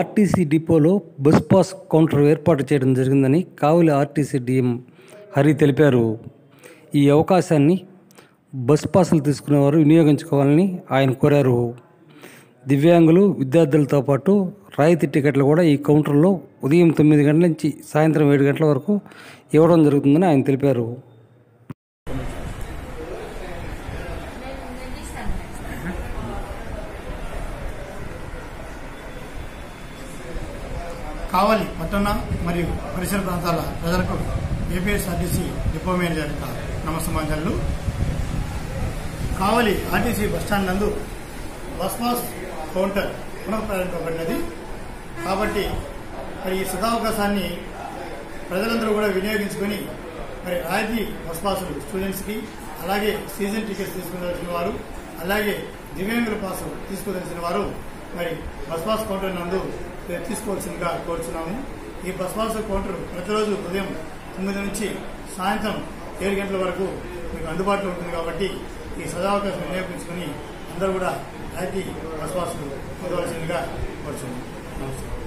RTC డిపోలో bus pass counter ఏర్పాటు చేయడం జరిగిందని కావలి ఆర్టీసీ డిఎం హరి తెలిపారు. ఈ అవకాశాన్ని బస్ పాసులు తీసుకునేవారు వినియోగించుకోవాలని ఆయన కోరారు. దివ్యాంగులు విద్యార్థులతో పాటు రాయితీ టికెట్లు కూడా ఈ కౌంటర్లో ఉదయం తొమ్మిది గంటల నుంచి సాయంత్రం ఏడు గంటల వరకు ఇవ్వడం జరుగుతుందని ఆయన తెలిపారు. కావలి పట్టణ మరియు పరిసర ప్రాంతాల ప్రజలకు ఏపీఎస్ఆర్టీసీ డిపో మేనేజర్ యొక్క నమస్సమాంజలు. కావలి ఆర్టీసీ బస్టాండ్ నందు బస్ పాస్ కౌంటర్ పునఃప్రారంభించబడినది కాబట్టి మరి ఈ సదావకాశాన్ని ప్రజలందరూ కూడా వినియోగించుకొని మరి రాయితీ బస్ పాసులు స్టూడెంట్స్కి అలాగే సీజన్ టికెట్స్ తీసుకుని వారు అలాగే దివ్యాంగుల పాసులు తీసుకోదలిసిన వారు మరి బస్ కౌంటర్ నందు తీసుకోవాల్సిందిగా కోరుచున్నాము. ఈ బస్వాస్ కౌంటర్ ప్రతిరోజు ఉదయం తొమ్మిది నుంచి సాయంత్రం ఏడు గంటల వరకు మీకు అందుబాటులో ఉంటుంది కాబట్టి ఈ సదావకాశం వినియోగించుకుని అందరూ కూడా రాయితీ బస్వాసులు పొందవలసిందిగా కోరుచున్నాము. నమస్కారం.